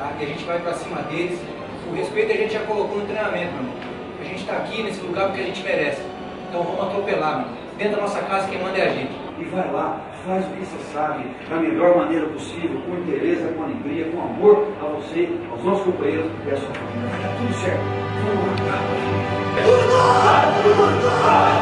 tá? E a gente vai para cima deles. O respeito a gente já colocou no treinamento, meu irmão. A gente tá aqui nesse lugar porque a gente merece. Então vamos atropelar, meu irmão. Dentro da nossa casa quem manda é a gente. E vai lá, faz o que você sabe, da melhor maneira possível, com interesse, com alegria, com amor a você, aos nossos companheiros e à sua família. Vai tudo certo. Vamos lá, gente.